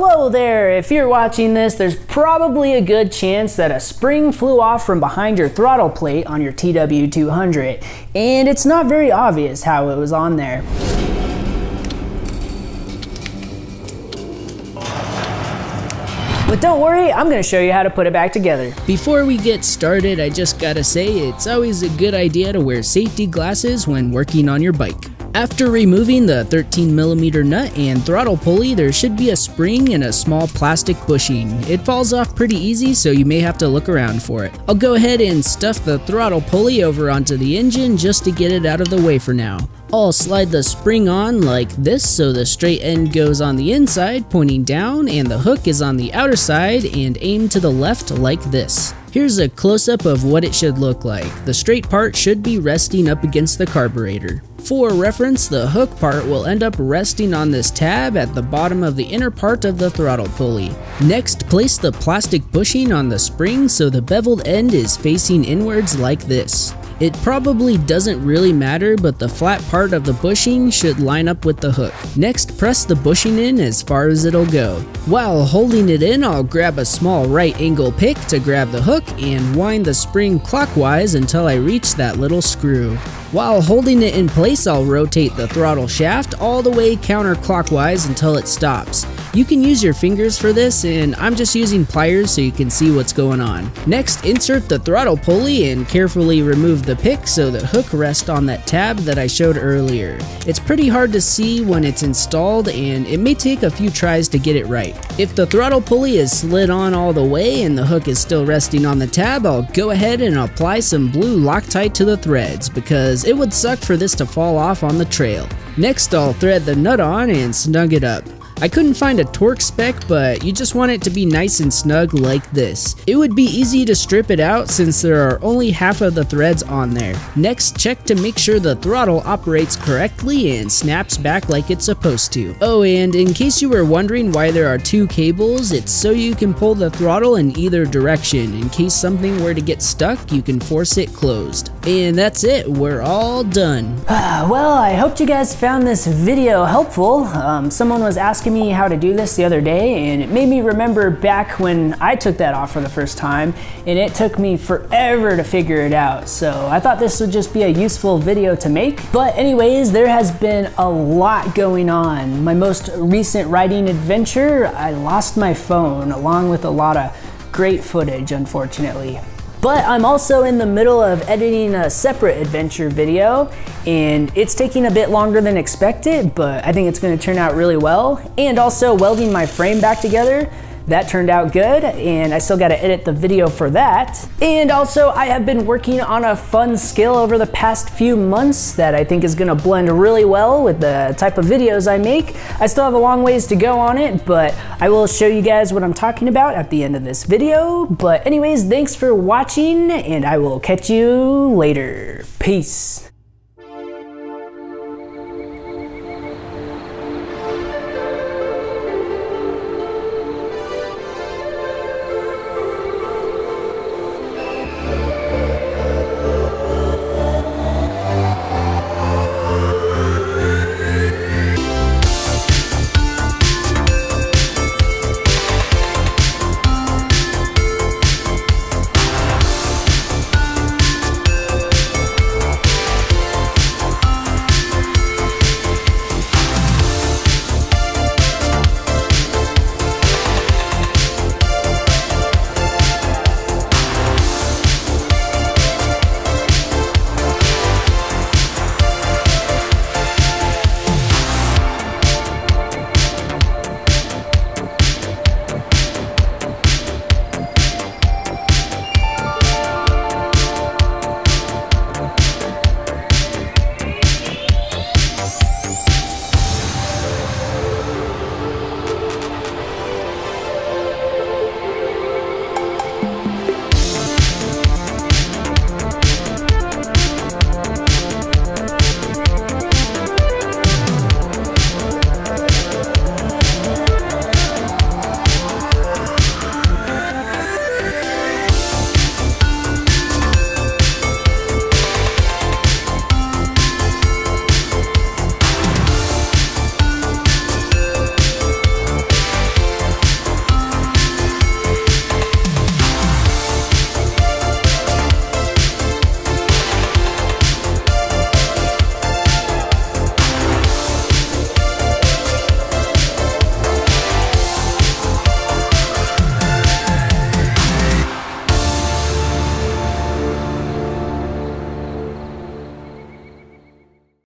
Hello there! If you're watching this, there's probably a good chance that a spring flew off from behind your throttle plate on your TW200, and it's not very obvious how it was on there. But don't worry, I'm gonna show you how to put it back together. Before we get started, I just gotta say it's always a good idea to wear safety glasses when working on your bike. After removing the 13mm nut and throttle pulley, there should be a spring and a small plastic bushing. It falls off pretty easy, so you may have to look around for it. I'll go ahead and stuff the throttle pulley over onto the engine just to get it out of the way for now. I'll slide the spring on like this so the straight end goes on the inside pointing down and the hook is on the outer side and aim to the left like this. Here's a close-up of what it should look like. The straight part should be resting up against the carburetor. For reference, the hook part will end up resting on this tab at the bottom of the inner part of the throttle pulley. Next, place the plastic bushing on the spring so the beveled end is facing inwards like this. It probably doesn't really matter, but the flat part of the bushing should line up with the hook. Next, press the bushing in as far as it'll go. While holding it in, I'll grab a small right angle pick to grab the hook and wind the spring clockwise until I reach that little screw. While holding it in place, I'll rotate the throttle shaft all the way counterclockwise until it stops. You can use your fingers for this and I'm just using pliers so you can see what's going on. Next, insert the throttle pulley and carefully remove the pick so the hook rests on that tab that I showed earlier. It's pretty hard to see when it's installed and it may take a few tries to get it right. If the throttle pulley is slid on all the way and the hook is still resting on the tab, I'll go ahead and apply some blue Loctite to the threads because it would suck for this to fall off on the trail. Next I'll thread the nut on and snug it up. I couldn't find a torque spec, but you just want it to be nice and snug like this. It would be easy to strip it out since there are only half of the threads on there. Next, check to make sure the throttle operates correctly and snaps back like it's supposed to. Oh, and in case you were wondering why there are two cables, it's so you can pull the throttle in either direction. In case something were to get stuck, you can force it closed. And that's it, we're all done. well, I hope you guys found this video helpful. Um, someone was asking asking me how to do this the other day and it made me remember back when I took that off for the first time and it took me forever to figure it out. So I thought this would just be a useful video to make. But anyways, there has been a lot going on. My most recent riding adventure, I lost my phone along with a lot of great footage, unfortunately. But I'm also in the middle of editing a separate adventure video and it's taking a bit longer than expected, but I think it's gonna turn out really well. And also welding my frame back together that turned out good and I still gotta edit the video for that. And also I have been working on a fun skill over the past few months that I think is gonna blend really well with the type of videos I make. I still have a long ways to go on it, but I will show you guys what I'm talking about at the end of this video. But anyways, thanks for watching and I will catch you later. Peace.